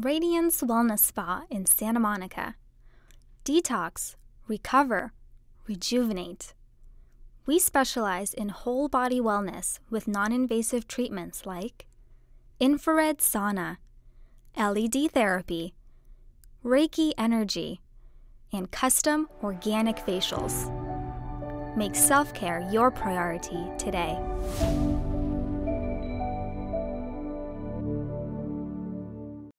Radiance Wellness Spa in Santa Monica. Detox, recover, rejuvenate. We specialize in whole body wellness with non invasive treatments like infrared sauna, LED therapy, Reiki energy, and custom organic facials. Make self care your priority today.